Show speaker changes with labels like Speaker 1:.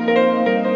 Speaker 1: Música